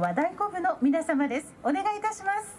和太鼓部の皆様です。お願いいたします。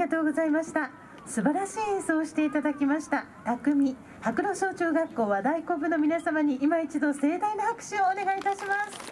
がとうございました。素晴らしい演奏をしていただきました。匠白露小中学校和太鼓部の皆様に今一度盛大な拍手をお願いいたします。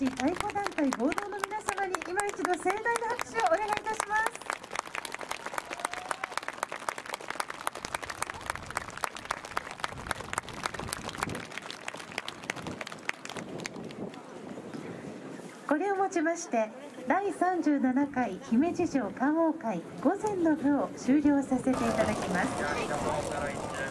市太鼓団体合同の皆様に今一度盛大な拍手をお願いいたします。これをもちまして第37回姫路城観桜会午前の部を終了させていただきます。